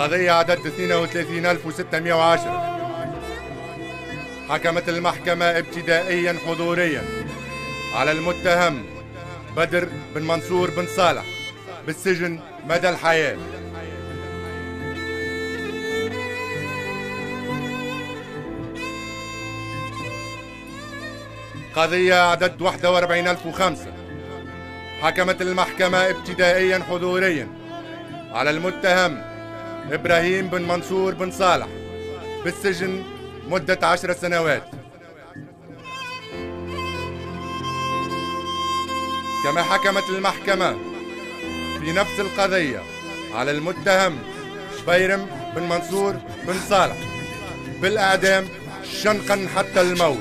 قضية عدد 32610 حكمت المحكمة ابتدائيا حضوريا على المتهم بدر بن منصور بن صالح بالسجن مدى الحياة. قضية عدد 41005 حكمت المحكمة ابتدائيا حضوريا على المتهم إبراهيم بن منصور بن صالح بالسجن مدة عشر سنوات. كما حكمت المحكمة في نفس القضية على المتهم شبيرم بن منصور بن صالح بالإعدام شنقا حتى الموت.